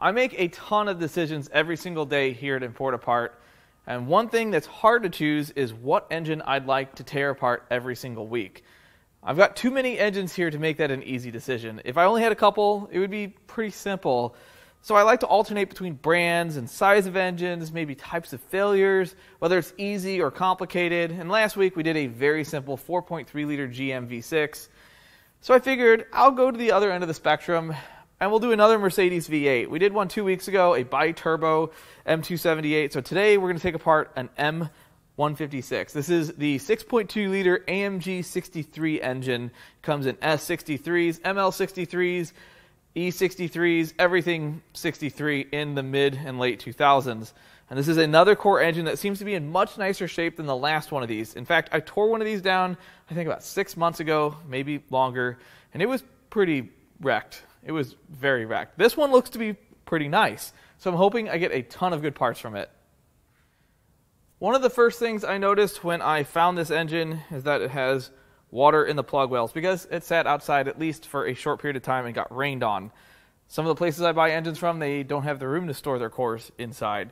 I make a ton of decisions every single day here at Importapart, and one thing that's hard to choose is what engine I'd like to tear apart every single week. I've got too many engines here to make that an easy decision. If I only had a couple, it would be pretty simple. So I like to alternate between brands and size of engines, maybe types of failures, whether it's easy or complicated. And last week we did a very simple 4.3 liter GM V6. So I figured I'll go to the other end of the spectrum and we'll do another Mercedes V8. We did one two weeks ago, a bi-turbo M278. So today we're going to take apart an M156. This is the 6.2 liter AMG 63 engine. Comes in S63s, ML63s, E63s, everything 63 in the mid and late 2000s. And this is another core engine that seems to be in much nicer shape than the last one of these. In fact, I tore one of these down, I think about six months ago, maybe longer, and it was pretty wrecked. It was very wrecked. This one looks to be pretty nice, so I'm hoping I get a ton of good parts from it. One of the first things I noticed when I found this engine is that it has water in the plug wells because it sat outside at least for a short period of time and got rained on. Some of the places I buy engines from, they don't have the room to store their cores inside.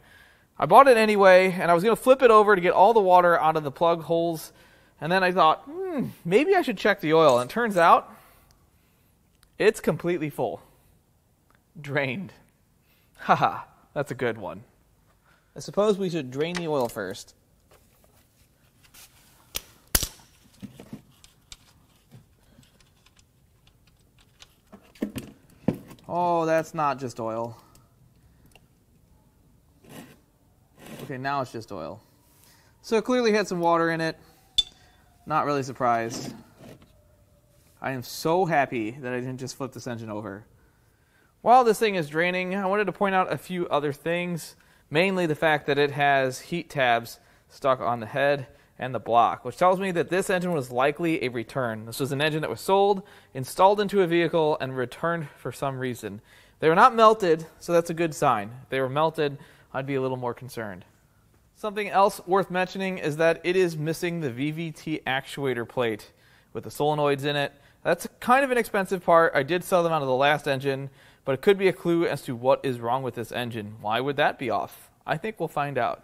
I bought it anyway, and I was going to flip it over to get all the water out of the plug holes. And then I thought, hmm, maybe I should check the oil. And it turns out it's completely full. Drained. Haha, that's a good one. I suppose we should drain the oil first. Oh, that's not just oil. Okay, now it's just oil. So it clearly had some water in it. Not really surprised. I am so happy that I didn't just flip this engine over. While this thing is draining, I wanted to point out a few other things, mainly the fact that it has heat tabs stuck on the head and the block, which tells me that this engine was likely a return. This was an engine that was sold, installed into a vehicle, and returned for some reason. They were not melted, so that's a good sign. If they were melted, I'd be a little more concerned. Something else worth mentioning is that it is missing the VVT actuator plate with the solenoids in it. That's kind of an expensive part. I did sell them out of the last engine, but it could be a clue as to what is wrong with this engine. Why would that be off? I think we'll find out.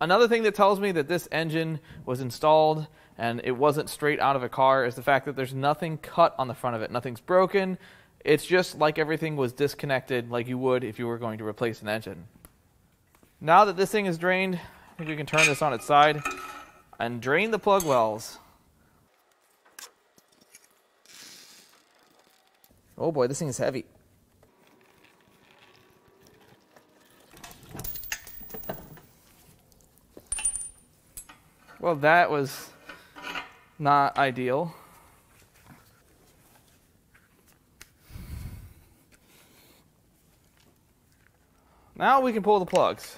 Another thing that tells me that this engine was installed and it wasn't straight out of a car is the fact that there's nothing cut on the front of it. Nothing's broken. It's just like everything was disconnected like you would if you were going to replace an engine. Now that this thing is drained, I think we can turn this on its side and drain the plug wells. Oh boy, this thing is heavy. Well, that was not ideal. Now we can pull the plugs.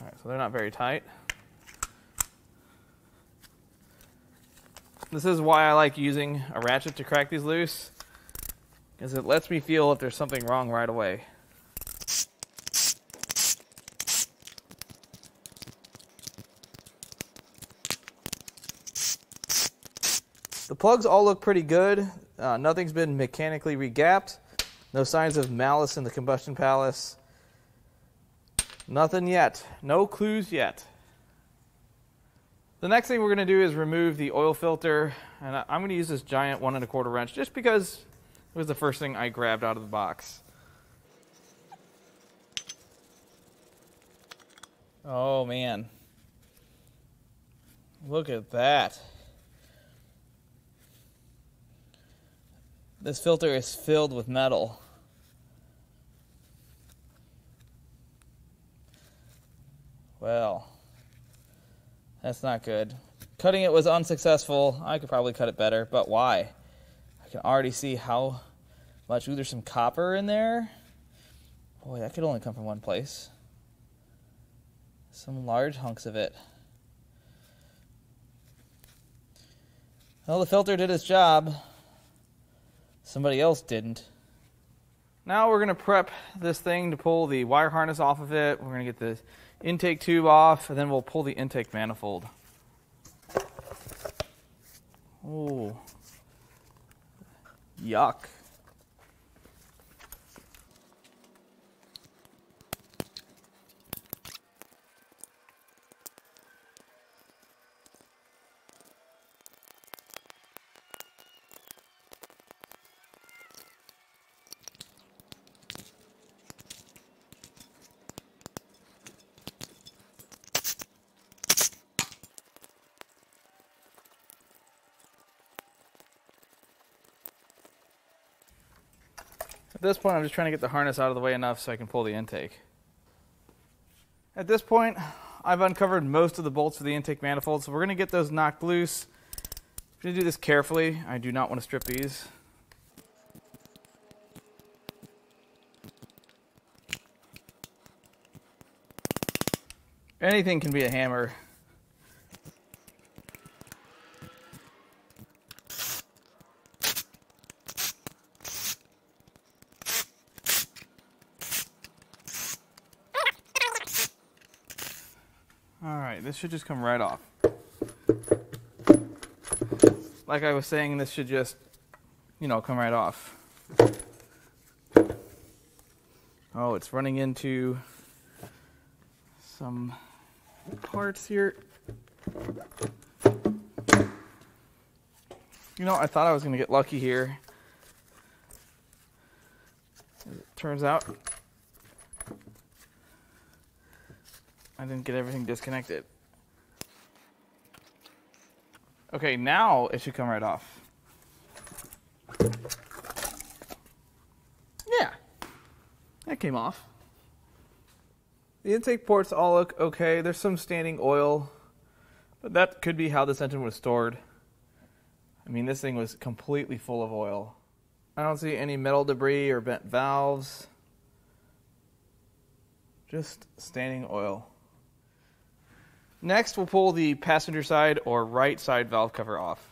All right, so they're not very tight. This is why I like using a ratchet to crack these loose, because it lets me feel if there's something wrong right away. The plugs all look pretty good. Uh, nothing's been mechanically regapped. No signs of malice in the combustion palace. Nothing yet. No clues yet. The next thing we're going to do is remove the oil filter. And I'm going to use this giant one and a quarter wrench just because it was the first thing I grabbed out of the box. Oh man. Look at that. This filter is filled with metal. Well, that's not good. Cutting it was unsuccessful. I could probably cut it better, but why? I can already see how much. Ooh, there's some copper in there. Boy, that could only come from one place. Some large hunks of it. Well, the filter did its job. Somebody else didn't. Now we're going to prep this thing to pull the wire harness off of it. We're going to get the intake tube off, and then we'll pull the intake manifold. Oh, yuck. At this point, I'm just trying to get the harness out of the way enough so I can pull the intake. At this point, I've uncovered most of the bolts for the intake manifold, so we're going to get those knocked loose. I'm going to do this carefully. I do not want to strip these. Anything can be a hammer. Should just come right off. Like I was saying, this should just, you know, come right off. Oh, it's running into some parts here. You know, I thought I was going to get lucky here. As it turns out, I didn't get everything disconnected. Okay, now it should come right off. Yeah, that came off. The intake ports all look okay. There's some standing oil, but that could be how this engine was stored. I mean, this thing was completely full of oil. I don't see any metal debris or bent valves. Just standing oil. Next, we'll pull the passenger side or right side valve cover off.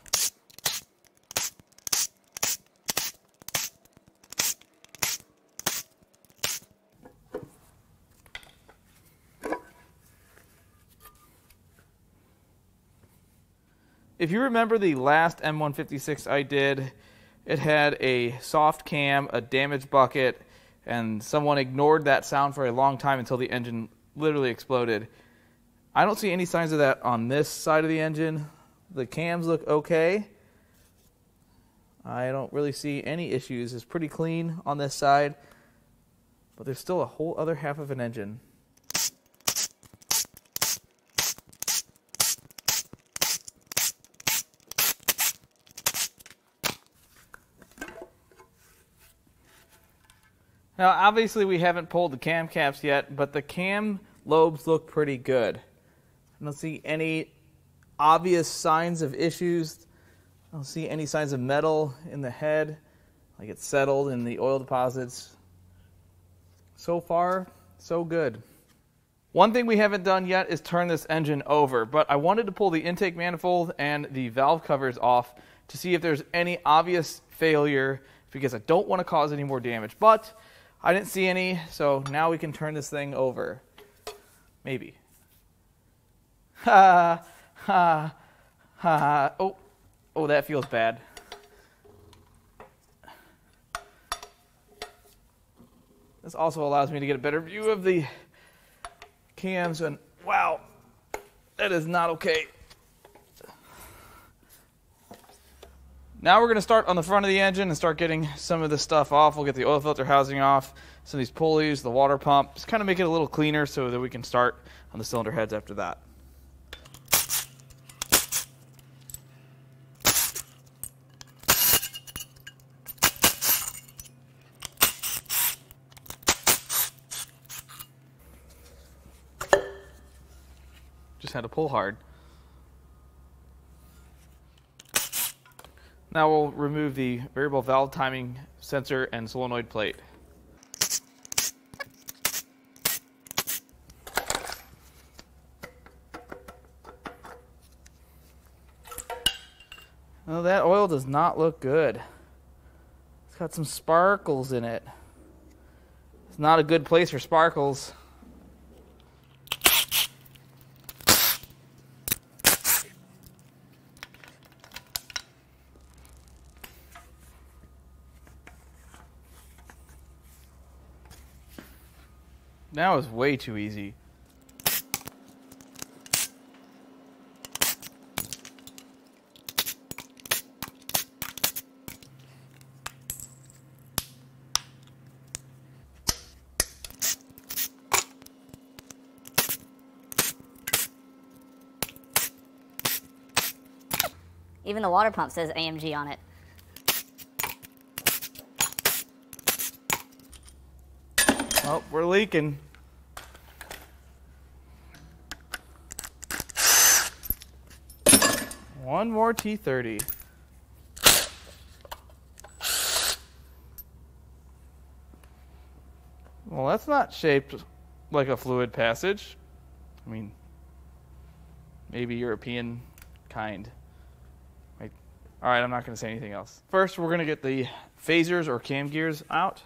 If you remember the last M156 I did, it had a soft cam, a damaged bucket, and someone ignored that sound for a long time until the engine literally exploded. I don't see any signs of that on this side of the engine. The cams look okay. I don't really see any issues. It's pretty clean on this side, but there's still a whole other half of an engine. Now, obviously, we haven't pulled the cam caps yet, but the cam lobes look pretty good. I don't see any obvious signs of issues. I don't see any signs of metal in the head, like it's settled in the oil deposits. So far, so good. One thing we haven't done yet is turn this engine over, but I wanted to pull the intake manifold and the valve covers off to see if there's any obvious failure because I don't want to cause any more damage. But I didn't see any, so now we can turn this thing over. Maybe. Ha ha ha. Oh, oh, that feels bad. This also allows me to get a better view of the cams, and wow, that is not okay. Now we're going to start on the front of the engine and start getting some of this stuff off. We'll get the oil filter housing off, some of these pulleys, the water pump, just kind of make it a little cleaner so that we can start on the cylinder heads after that. Had to pull hard. Now we'll remove the variable valve timing sensor and solenoid plate. Oh, that oil does not look good. It's got some sparkles in it. It's not a good place for sparkles. Now is way too easy. Even the water pump says AMG on it. Oh, we're leaking. One more T30. Well, that's not shaped like a fluid passage. I mean, maybe European kind. All right, I'm not going to say anything else. First, we're going to get the phasers or cam gears out.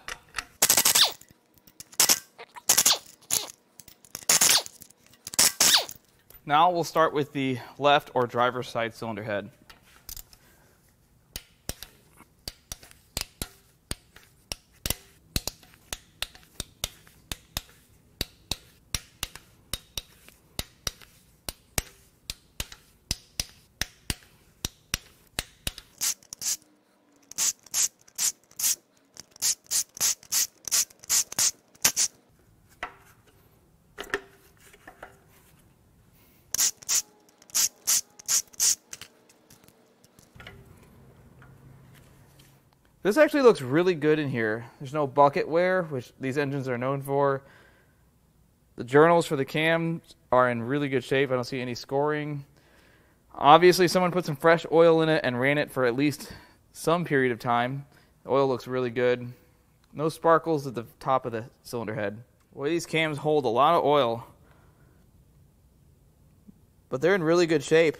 Now we'll start with the left or driver's side cylinder head. Actually looks really good in here. There's no bucket wear, which these engines are known for. The journals for the cams are in really good shape. I don't see any scoring. Obviously, someone put some fresh oil in it and ran it for at least some period of time. The oil looks really good. No sparkles at the top of the cylinder head. Boy, these cams hold a lot of oil. But they're in really good shape.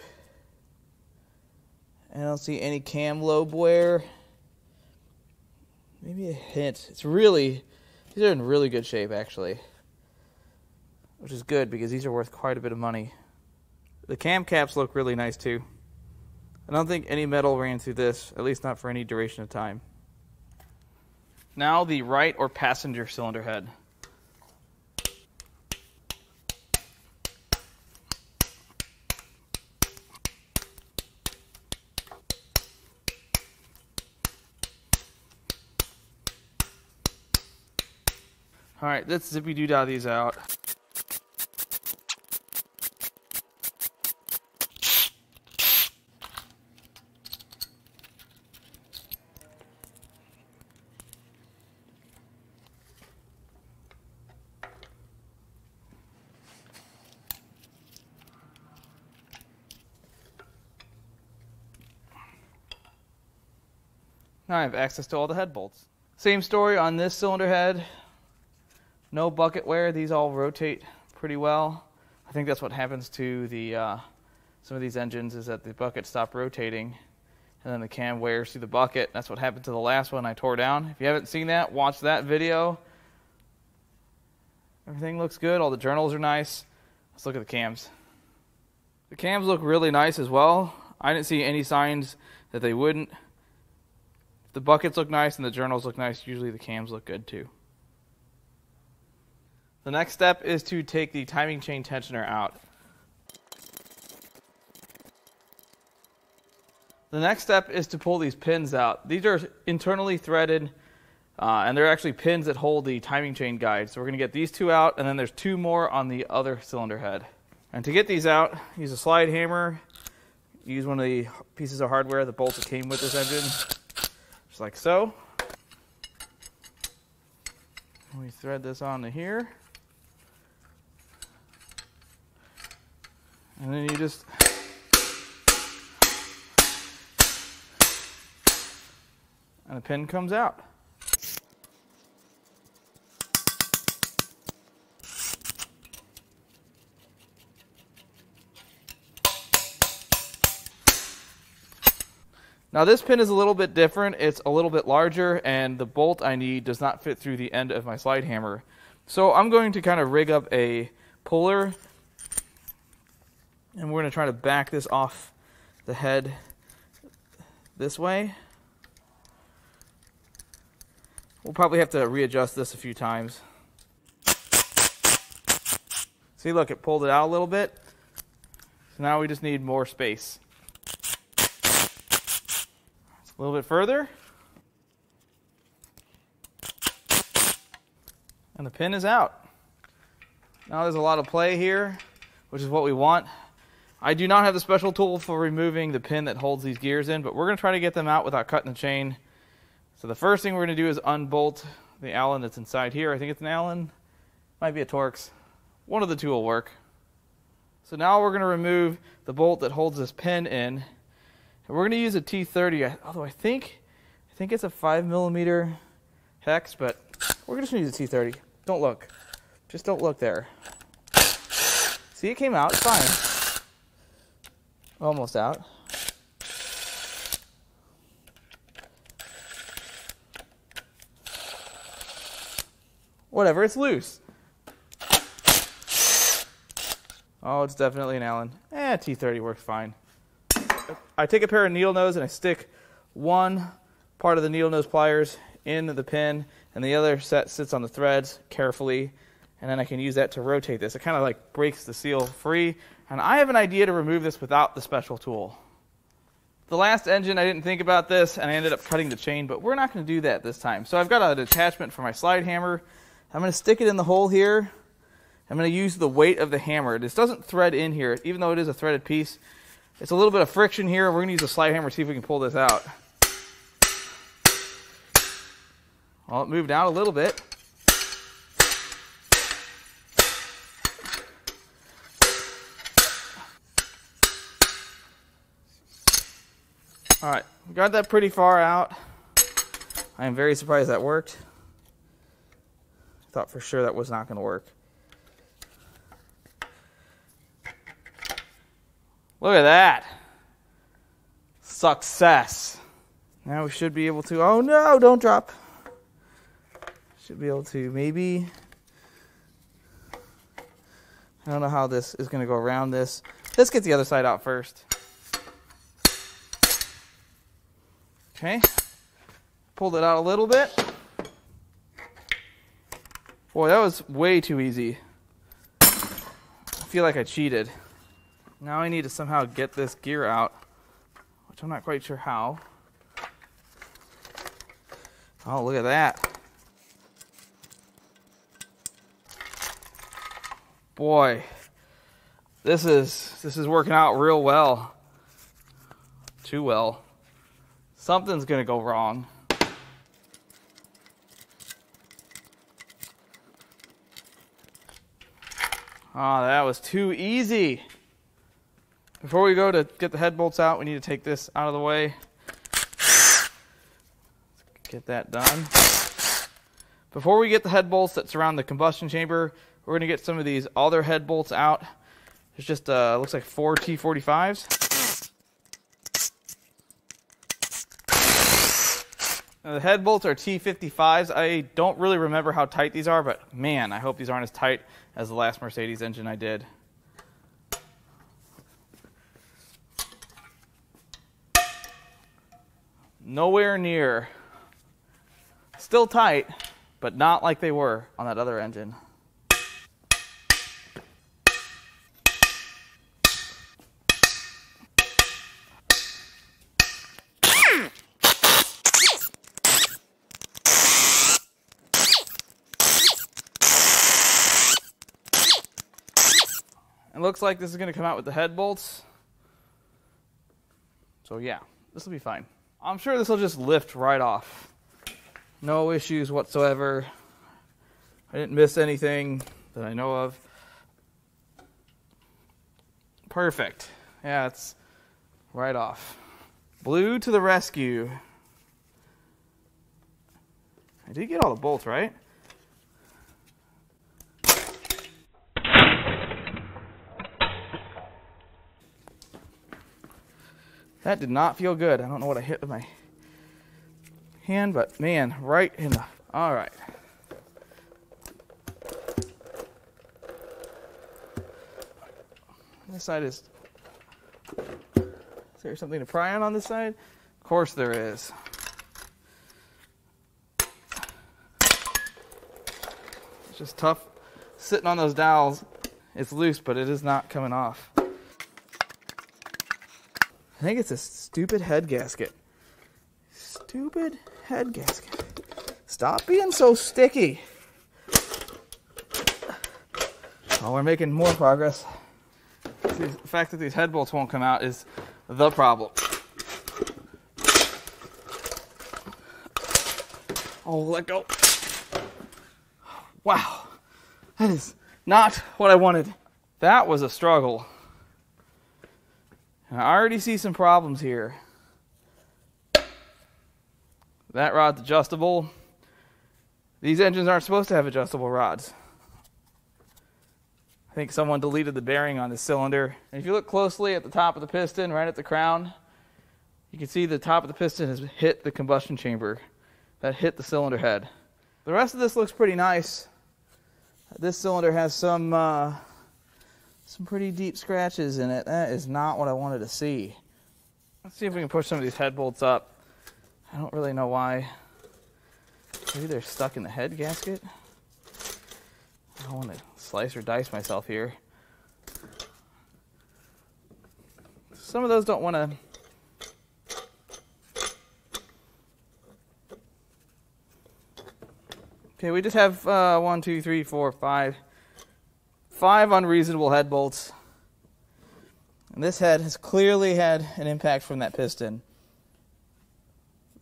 I don't see any cam lobe wear. Maybe a hint. It's really, these are in really good shape, actually. Which is good because these are worth quite a bit of money. The cam caps look really nice too. I don't think any metal ran through this, at least not for any duration of time. Now the right or passenger cylinder head. All right, let's zippy doo dah these out. Now I have access to all the head bolts. Same story on this cylinder head. No bucket wear. These all rotate pretty well. I think that's what happens to the uh, some of these engines is that the bucket stop rotating and then the cam wears through the bucket. That's what happened to the last one I tore down. If you haven't seen that, watch that video. Everything looks good. All the journals are nice. Let's look at the cams. The cams look really nice as well. I didn't see any signs that they wouldn't. If the buckets look nice and the journals look nice, usually the cams look good too. The next step is to take the timing chain tensioner out. The next step is to pull these pins out. These are internally threaded, uh, and they're actually pins that hold the timing chain guide. So we're going to get these two out, and then there's two more on the other cylinder head. And to get these out, use a slide hammer, use one of the pieces of hardware, the bolts that came with this engine, just like so. We thread this onto here. And then you just and the pin comes out. Now this pin is a little bit different. It's a little bit larger and the bolt I need does not fit through the end of my slide hammer. So I'm going to kind of rig up a puller and we're going to try to back this off the head this way. We'll probably have to readjust this a few times. See, look, it pulled it out a little bit. So now we just need more space. It's a little bit further. And the pin is out. Now there's a lot of play here, which is what we want. I do not have the special tool for removing the pin that holds these gears in, but we're going to try to get them out without cutting the chain. So the first thing we're going to do is unbolt the Allen that's inside here. I think it's an Allen, might be a Torx. One of the two will work. So now we're going to remove the bolt that holds this pin in. And we're going to use a T30, although I think I think it's a 5 millimeter hex, but we're just going to use a T30. Don't look. Just don't look there. See, it came out. It's fine. Almost out. Whatever, it's loose. Oh, it's definitely an Allen. Eh, T30 works fine. I take a pair of needle nose and I stick one part of the needle nose pliers in the pin, and the other set sits on the threads carefully, and then I can use that to rotate this. It kind of like breaks the seal free, and I have an idea to remove this without the special tool. The last engine, I didn't think about this, and I ended up cutting the chain, but we're not going to do that this time. So I've got an attachment for my slide hammer. I'm going to stick it in the hole here. I'm going to use the weight of the hammer. This doesn't thread in here, even though it is a threaded piece. It's a little bit of friction here. We're going to use a slide hammer to see if we can pull this out. Well, it moved out a little bit. All right, got that pretty far out. I am very surprised that worked. Thought for sure that was not going to work. Look at that. Success. Now we should be able to. Oh no, don't drop. Should be able to maybe. I don't know how this is going to go around this. Let's get the other side out first. Okay. Pulled it out a little bit. Boy, that was way too easy. I feel like I cheated. Now I need to somehow get this gear out, which I'm not quite sure how. Oh, look at that. Boy, this is this is working out real well. Too well. Something's to go wrong. Oh, that was too easy. Before we go to get the head bolts out, we need to take this out of the way. Get that done. Before we get the head bolts that surround the combustion chamber, we're going to get some of these other head bolts out. There's just, uh, looks like four T45s. Now, the head bolts are T55s. I don't really remember how tight these are, but man, I hope these aren't as tight as the last Mercedes engine I did. Nowhere near. Still tight, but not like they were on that other engine. Looks like this is going to come out with the head bolts. So yeah, this will be fine. I'm sure this will just lift right off. No issues whatsoever. I didn't miss anything that I know of. Perfect. Yeah, it's right off. Blue to the rescue. I did get all the bolts, right? That did not feel good. I don't know what I hit with my hand, but man, right in the. All right. This side is. Is there something to pry on on this side? Of course there is. It's just tough sitting on those dowels It's loose, but it is not coming off. I think it's a stupid head gasket. Stupid head gasket. Stop being so sticky. Oh, we're making more progress. The fact that these head bolts won't come out is the problem. Oh, let go. Wow. That is not what I wanted. That was a struggle. I already see some problems here. That rod's adjustable. These engines aren't supposed to have adjustable rods. I think someone deleted the bearing on this cylinder. And if you look closely at the top of the piston, right at the crown, you can see the top of the piston has hit the combustion chamber. That hit the cylinder head. The rest of this looks pretty nice. This cylinder has some uh, some pretty deep scratches in it. That is not what I wanted to see. Let's see if we can push some of these head bolts up. I don't really know why. Maybe they're stuck in the head gasket. I don't want to slice or dice myself here. Some of those don't want to. Okay, we just have uh, one, two, three, four, five, five unreasonable head bolts. And this head has clearly had an impact from that piston.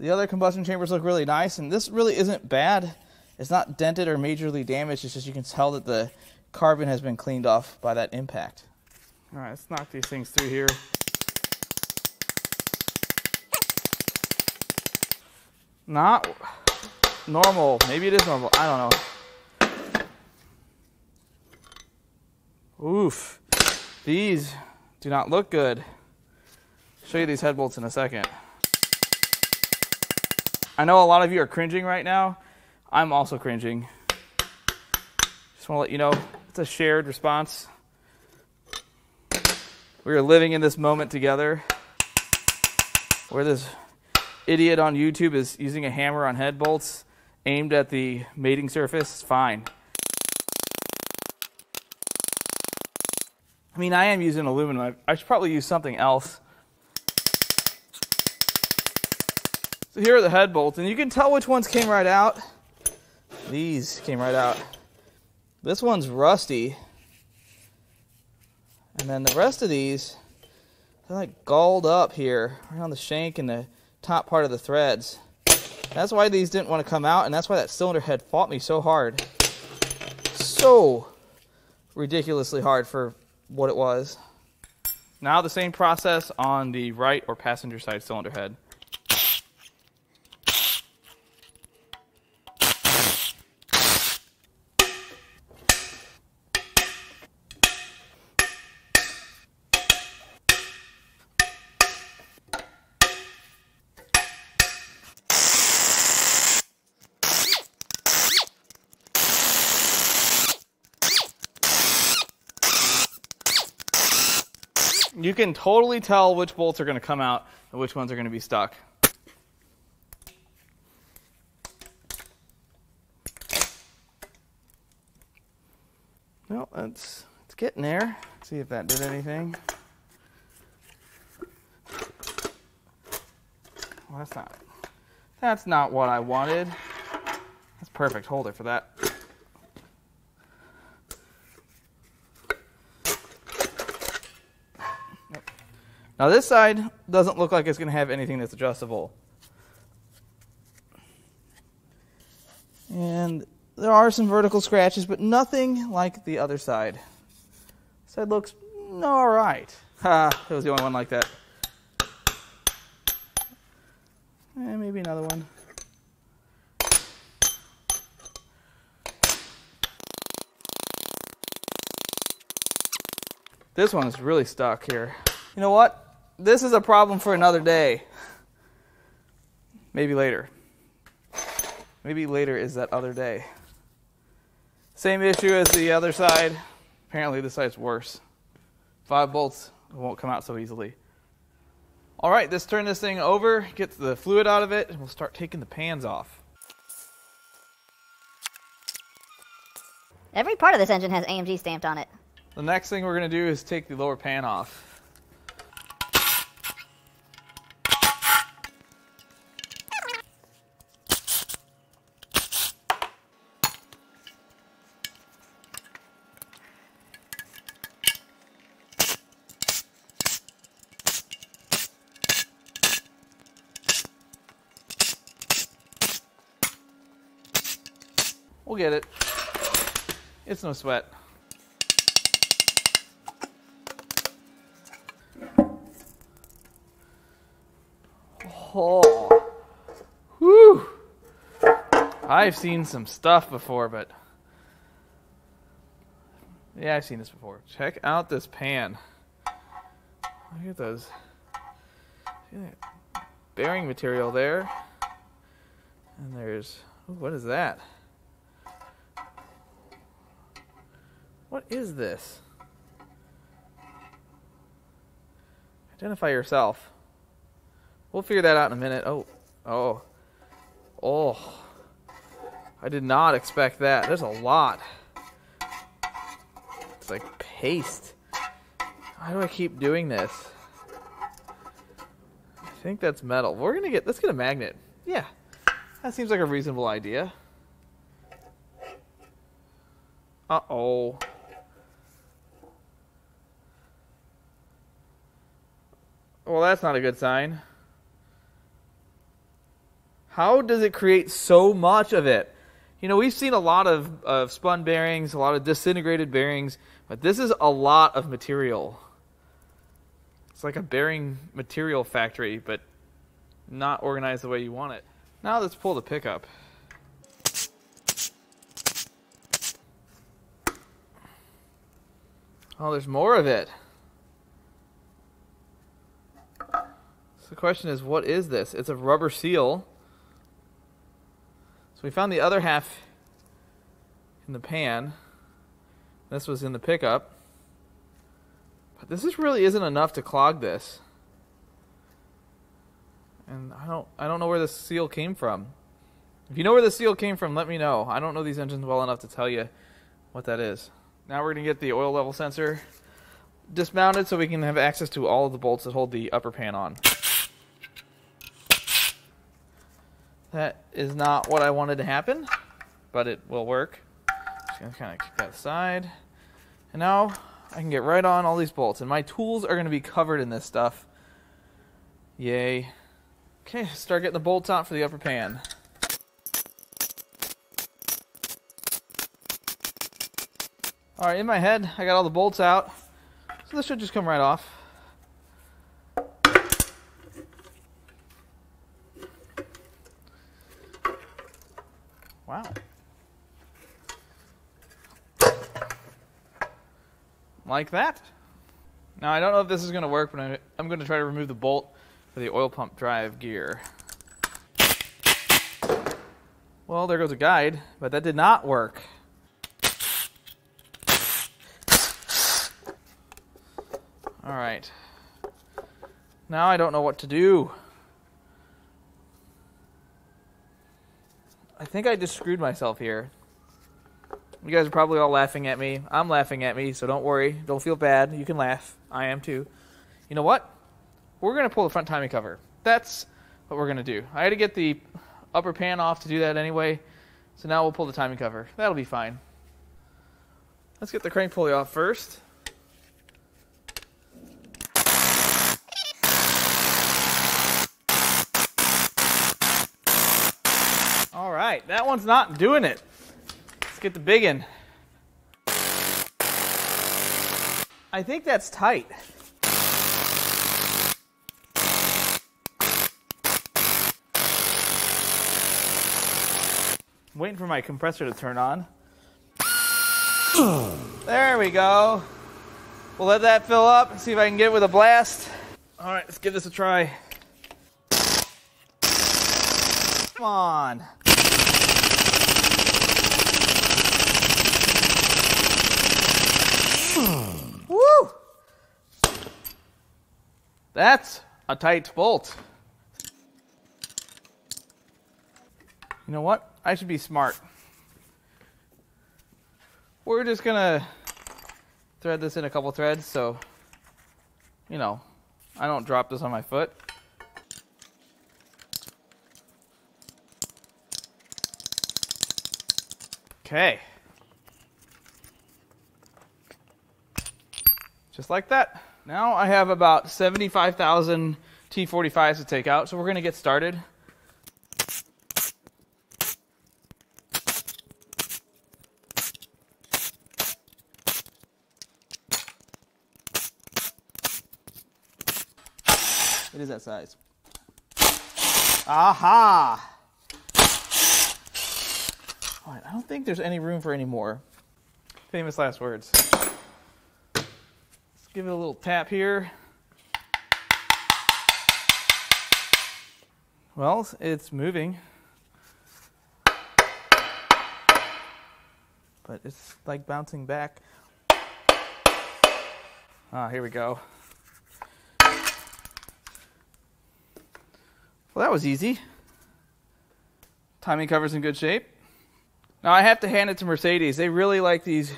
The other combustion chambers look really nice, and this really isn't bad. It's not dented or majorly damaged. It's just you can tell that the carbon has been cleaned off by that impact. All right, let's knock these things through here. Not normal. Maybe it is normal. I don't Oof. These do not look good. I'll show you these head bolts in a second. I know a lot of you are cringing right now. I'm also cringing. Just want to let you know it's a shared response. We are living in this moment together where this idiot on YouTube is using a hammer on head bolts aimed at the mating surface. Fine. I mean, I am using aluminum. I should probably use something else. So here are the head bolts, and you can tell which ones came right out. These came right out. This one's rusty. And then the rest of these, they're like galled up here, around the shank and the top part of the threads. That's why these didn't want to come out, and that's why that cylinder head fought me so hard. So ridiculously hard for what it was. Now the same process on the right or passenger side cylinder head. Can totally tell which bolts are going to come out and which ones are going to be stuck. Well, it's, it's getting there. Let's see if that did anything. Well, that's not, that's not what I wanted. That's perfect holder for that. Now this side doesn't look like it's going to have anything that's adjustable. And there are some vertical scratches, but nothing like the other side. This side looks all right. Ha, it was the only one like that. And eh, maybe another one. This one is really stuck here. You know what? This is a problem for another day. Maybe later. Maybe later is that other day. Same issue as the other side. Apparently, this side's worse. Five bolts won't come out so easily. All right, let's turn this thing over, get the fluid out of it, and we'll start taking the pans off. Every part of this engine has AMG stamped on it. The next thing we're going to do is take the lower pan off. We'll get it. It's no sweat. Oh. Whew. I've seen some stuff before, but yeah, I've seen this before. Check out this pan. Look at those. Bearing material there. And there's, what is that? Is this? Identify yourself. We'll figure that out in a minute. Oh, oh, oh. I did not expect that. There's a lot. It's like paste. Why do I keep doing this? I think that's metal. We're gonna get, let's get a magnet. Yeah, that seems like a reasonable idea. Uh-oh. Well, that's not a good sign. How does it create so much of it? You know, we've seen a lot of, of spun bearings, a lot of disintegrated bearings, but this is a lot of material. It's like a bearing material factory, but not organized the way you want it. Now let's pull the pickup. Oh, there's more of it. So the question is, what is this? It's a rubber seal. So we found the other half in the pan. This was in the pickup. But this is really isn't enough to clog this. And I don't I don't know where this seal came from. If you know where the seal came from, let me know. I don't know these engines well enough to tell you what that is. Now we're going to get the oil level sensor dismounted so we can have access to all of the bolts that hold the upper pan on. That is not what I wanted to happen, but it will work. Just gonna kind of kick that aside. And now I can get right on all these bolts. And my tools are gonna be covered in this stuff. Yay. Okay, start getting the bolts out for the upper pan. Alright, in my head, I got all the bolts out. So this should just come right off. Like that. Now, I don't know if this is going to work, but I'm going to try to remove the bolt for the oil pump drive gear. Well, there goes a guide, but that did not work. All right. Now I don't know what to do. I think I just screwed myself here. You guys are probably all laughing at me. I'm laughing at me, so don't worry. Don't feel bad. You can laugh. I am too. You know what? We're going to pull the front timing cover. That's what we're going to do. I had to get the upper pan off to do that anyway, so now we'll pull the timing cover. That'll be fine. Let's get the crank pulley off first. All right, that one's not doing it. Let's get the big one. I think that's tight. waiting for my compressor to turn on. there we go. We'll let that fill up and see if I can get it with a blast. All right, let's give this a try. Come on. Woo! That's a tight bolt. You know what? I should be smart. We're just gonna thread this in a couple threads so, you know, I don't drop this on my foot. Okay. Just like that. Now I have about 75,000 T45s to take out, so we're going to get started. It is that size. Aha! All right, I don't think there's any room for any more. Famous last words. Let's give it a little tap here. Well, it's moving. But it's like bouncing back. Ah, here we go. Well, that was easy. Timing cover's in good shape. Now, I have to hand it to Mercedes. They really like these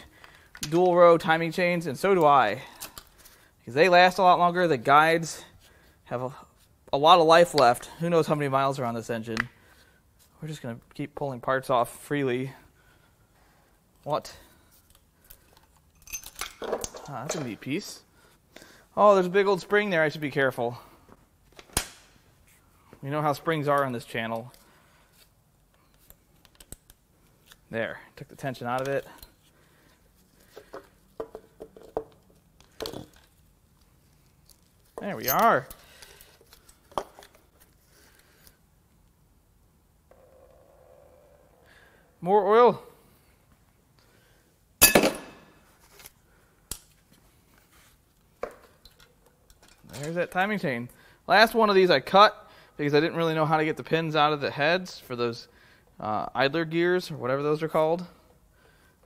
dual row timing chains, and so do I. Because they last a lot longer. The guides have a, a lot of life left. Who knows how many miles are on this engine? We're just going to keep pulling parts off freely. What? Ah, that's a neat piece. Oh, there's a big old spring there. I should be careful. You know how springs are on this channel. There, took the tension out of it. We are. More oil. There's that timing chain. Last one of these I cut because I didn't really know how to get the pins out of the heads for those uh, idler gears or whatever those are called.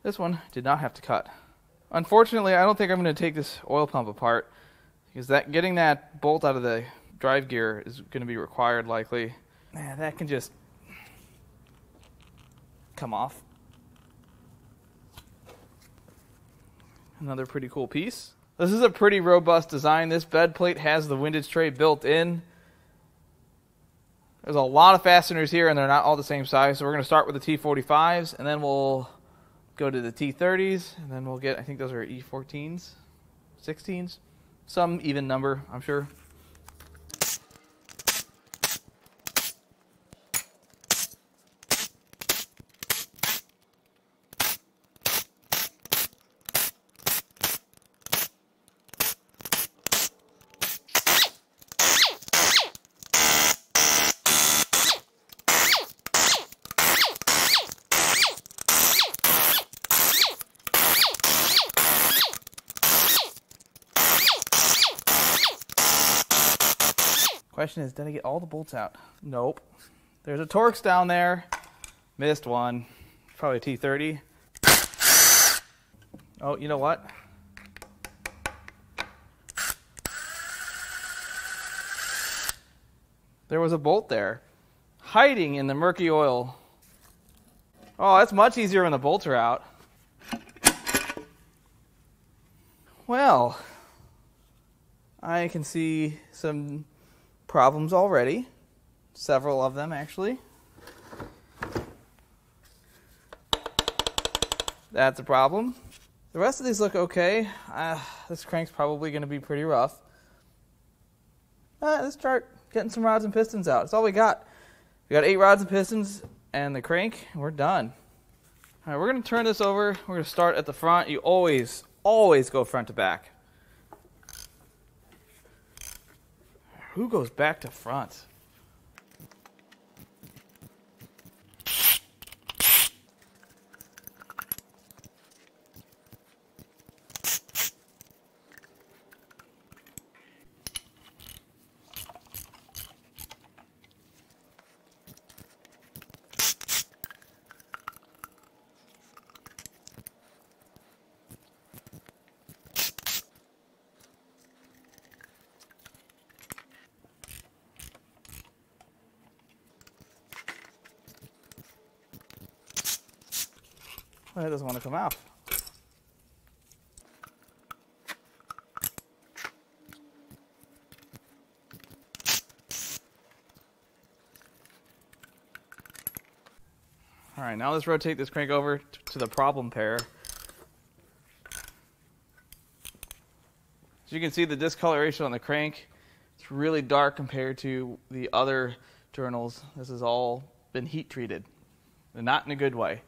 This one did not have to cut. Unfortunately, I don't think I'm going to take this oil pump apart because that getting that bolt out of the drive gear is going to be required likely. Man, that can just come off. Another pretty cool piece. This is a pretty robust design. This bed plate has the windage tray built in. There's a lot of fasteners here, and they're not all the same size. So we're going to start with the T45s, and then we'll go to the T30s, and then we'll get, I think those are E14s, 16s, some even number, I'm sure. Question is, did I get all the bolts out? Nope. There's a Torx down there. Missed one. Probably a T30. Oh, you know what? There was a bolt there, hiding in the murky oil. Oh, that's much easier when the bolts are out. Well, I can see some problems already. Several of them, actually. That's a problem. The rest of these look okay. Uh, this crank's probably going to be pretty rough. Uh, let's start getting some rods and pistons out. That's all we got. We got eight rods and pistons and the crank, we're done. All right, we're going to turn this over. We're going to start at the front. You always, always go front to back. Who goes back to front? them off. All right, now let's rotate this crank over to the problem pair. As you can see, the discoloration on the crank, it's really dark compared to the other journals. This has all been heat treated, and not in a good way.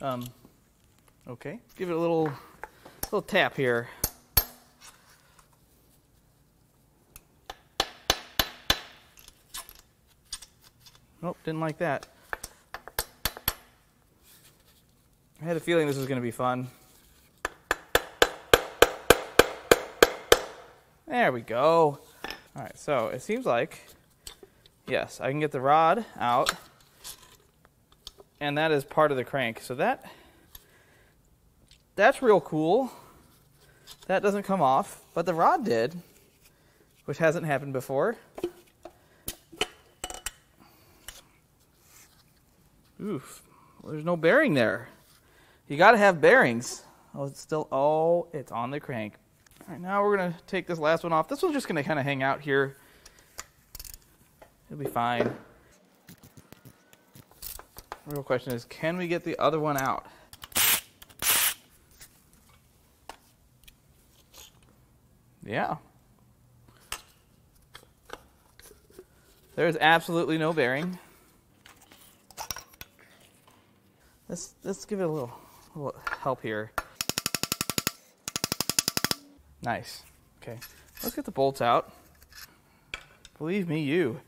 Um, okay, give it a little, little tap here. Nope, didn't like that. I had a feeling this was going to be fun. There we go. All right, so it seems like, yes, I can get the rod out, and that is part of the crank. So that, that's real cool. That doesn't come off, but the rod did, which hasn't happened before. Oof, there's no bearing there. You got to have bearings. Oh, it's still, oh, it's on the crank. All right, now we're going to take this last one off. This one's just going to kind of hang out here. It'll be fine. Real question is, can we get the other one out? Yeah. There's absolutely no bearing. Let's let's give it a little, little help here. Nice. Okay. Let's get the bolts out. Believe me, you.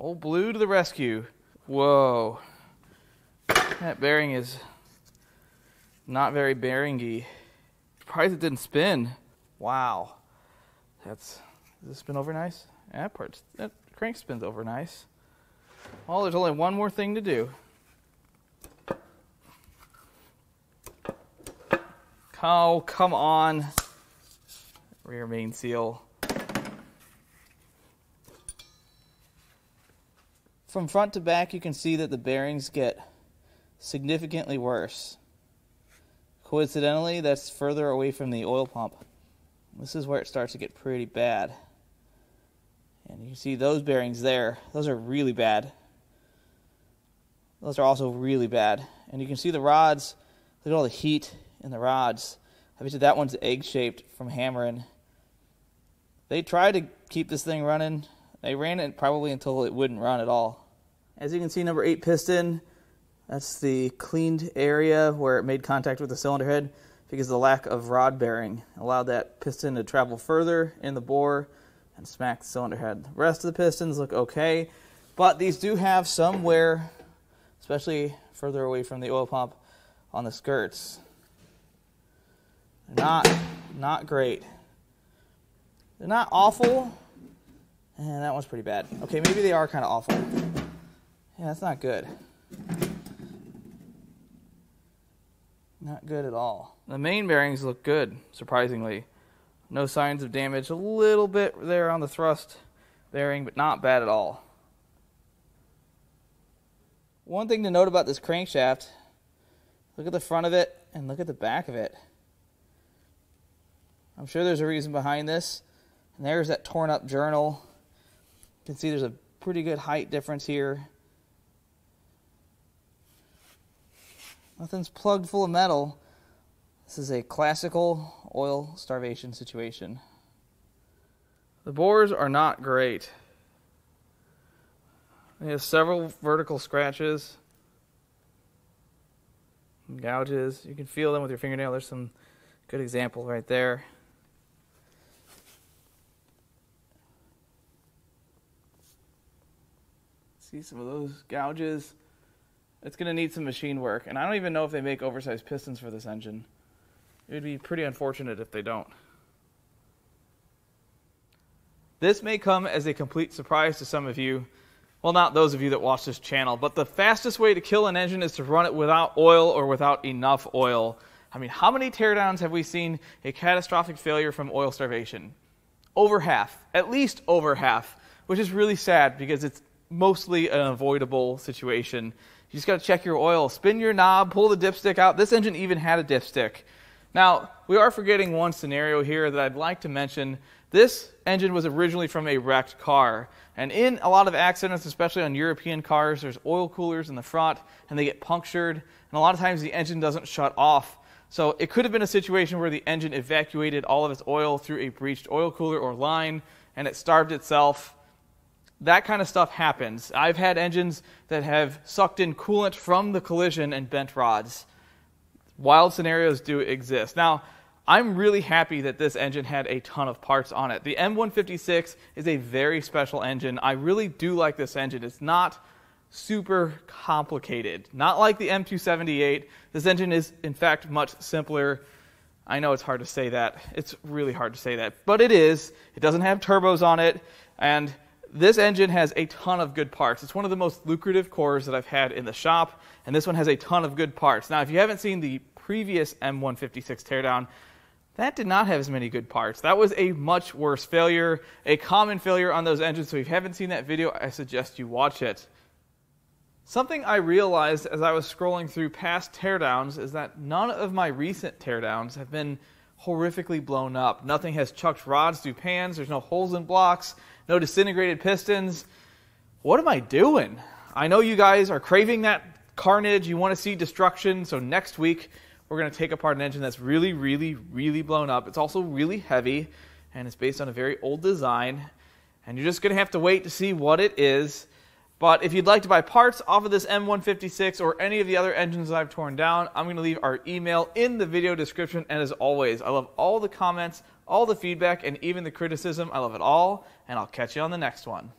Old blue to the rescue. Whoa. That bearing is not very bearingy. Surprised it didn't spin. Wow. That's does this spin over nice? That part that crank spins over nice. Well, there's only one more thing to do. Oh, come on. Rear main seal. From front to back, you can see that the bearings get significantly worse. Coincidentally, that's further away from the oil pump. This is where it starts to get pretty bad. And you can see those bearings there. Those are really bad. Those are also really bad. And you can see the rods. Look at all the heat in the rods. I bet you that one's egg shaped from hammering. They tried to keep this thing running. They ran it probably until it wouldn't run at all. As you can see, number eight piston, that's the cleaned area where it made contact with the cylinder head because the lack of rod bearing allowed that piston to travel further in the bore and smack the cylinder head. The rest of the pistons look okay, but these do have some wear, especially further away from the oil pump on the skirts. They're not not great. They're not awful. And that one's pretty bad. Okay, maybe they are kind of awful. Yeah, that's not good. Not good at all. The main bearings look good, surprisingly. No signs of damage. A little bit there on the thrust bearing, but not bad at all. One thing to note about this crankshaft look at the front of it and look at the back of it. I'm sure there's a reason behind this. And there's that torn up journal. You can see there's a pretty good height difference here. Nothing's plugged full of metal. This is a classical oil starvation situation. The bores are not great. They have several vertical scratches, gouges. You can feel them with your fingernail. There's some good example right there. See some of those gouges. It's going to need some machine work, and I don't even know if they make oversized pistons for this engine. It would be pretty unfortunate if they don't. This may come as a complete surprise to some of you. Well, not those of you that watch this channel, but the fastest way to kill an engine is to run it without oil or without enough oil. I mean, how many teardowns have we seen a catastrophic failure from oil starvation? Over half, at least over half, which is really sad because it's mostly an avoidable situation. You just got to check your oil, spin your knob, pull the dipstick out. This engine even had a dipstick. Now, we are forgetting one scenario here that I'd like to mention. This engine was originally from a wrecked car. And in a lot of accidents, especially on European cars, there's oil coolers in the front and they get punctured. And a lot of times the engine doesn't shut off. So it could have been a situation where the engine evacuated all of its oil through a breached oil cooler or line and it starved itself. That kind of stuff happens. I've had engines that have sucked in coolant from the collision and bent rods wild scenarios do exist. Now, I'm really happy that this engine had a ton of parts on it. The M156 is a very special engine. I really do like this engine. It's not super complicated. Not like the M278. This engine is, in fact, much simpler. I know it's hard to say that. It's really hard to say that. But it is. It doesn't have turbos on it. And this engine has a ton of good parts. It's one of the most lucrative cores that I've had in the shop, and this one has a ton of good parts. Now, if you haven't seen the previous M156 teardown, that did not have as many good parts. That was a much worse failure, a common failure on those engines. So if you haven't seen that video, I suggest you watch it. Something I realized as I was scrolling through past teardowns is that none of my recent teardowns have been horrifically blown up. Nothing has chucked rods through pans, there's no holes in blocks, no disintegrated pistons. What am I doing? I know you guys are craving that carnage, you want to see destruction, so next week we're going to take apart an engine that's really, really, really blown up. It's also really heavy, and it's based on a very old design. And you're just going to have to wait to see what it is. But if you'd like to buy parts off of this M156 or any of the other engines that I've torn down, I'm going to leave our email in the video description. And as always, I love all the comments, all the feedback, and even the criticism. I love it all. And I'll catch you on the next one.